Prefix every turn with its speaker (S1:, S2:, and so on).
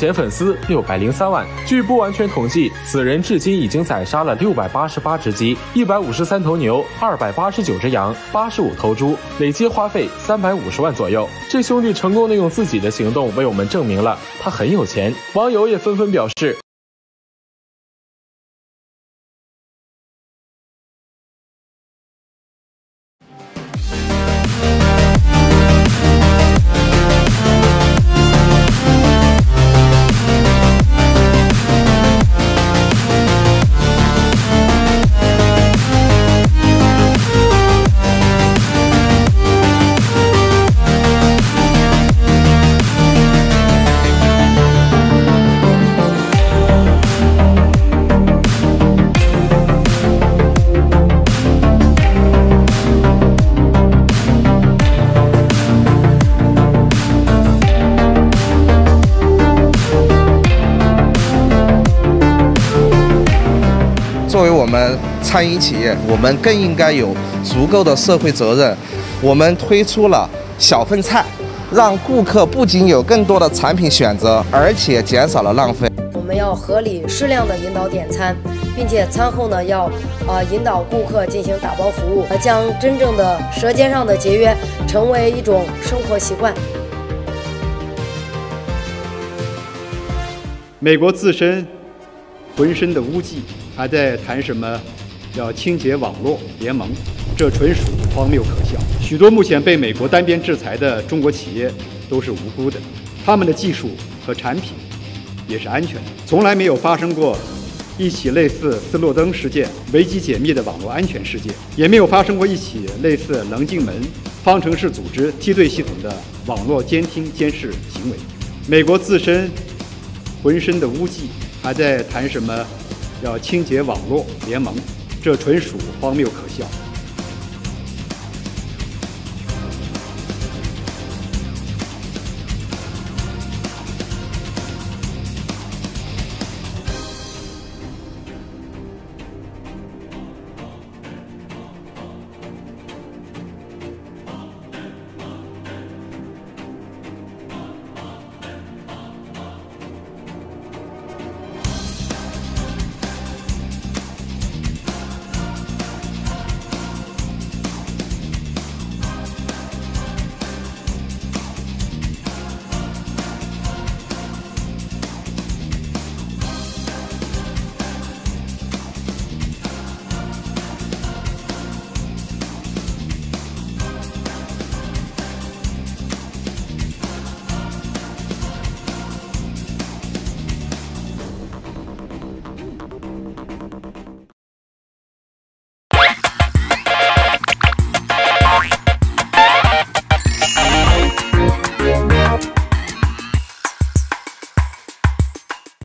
S1: 前粉丝六百零三万。据不完全统计，此人至今已经宰杀了六百八十八只鸡、一百五十三头牛、二百八十九只羊、八十五头猪，累计花费三百五十万左右。这兄弟成功的用自己的行动为我们证明了他很有钱。网友也纷纷表示。
S2: 们餐饮企业，我们更应该有足够的社会责任。我们推出了小份菜，让顾客不仅有更多的产品选择，而且减少了浪费。
S3: 我们要合理适量的引导点餐，并且餐后呢要呃引导顾客进行打包服务，将真正的舌尖上的节约成为一种生活习惯。
S4: 美国自身浑身的污迹。还在谈什么要清洁网络联盟？这纯属荒谬可笑。许多目前被美国单边制裁的中国企业都是无辜的，他们的技术和产品也是安全的。从来没有发生过一起类似斯诺登事件危机解密的网络安全事件，也没有发生过一起类似棱镜门方程式组织梯队系统的网络监听监视行为。美国自身浑身的污迹，还在谈什么？要清洁网络联盟，这纯属荒谬可笑。